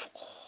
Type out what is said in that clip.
Oh.